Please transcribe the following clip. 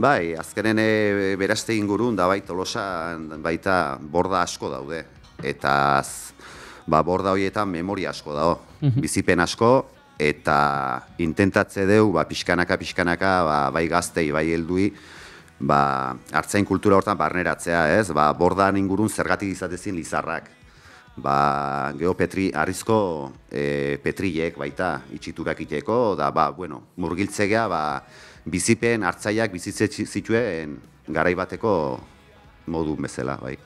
Bai, azkenen e, beraste ingurun da bai tolosa baita borda asko daude. Eta az, ba, borda horietan memoria asko dago, bizipen asko, eta intentatze deu, ba, pixkanaka, pixkanaka, ba, bai gaztei, bai heldui, ba, hartzain kultura hortan barneratzea, ez? Ba, bordan ingurun zergatik izatezin lizarrak. Ba, geho petri, arrizko e, petrilek baita itxiturak iteko, da, ba, bueno, murgiltzegea, ba, bizipen hartzaiak bizitze zituen garai bateko modu bezala, bai.